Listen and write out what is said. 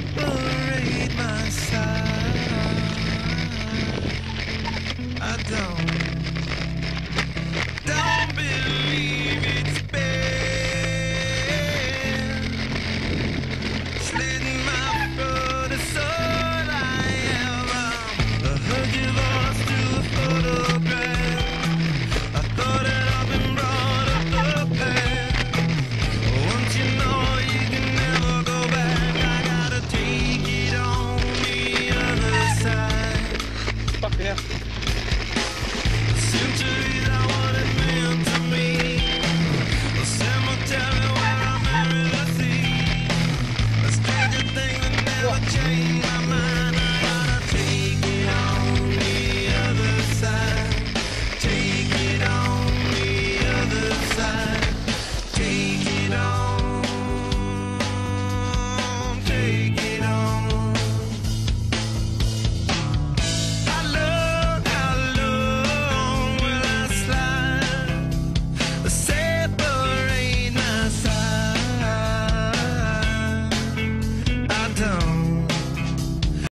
separate Fuck yeah. Centuries